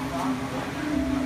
아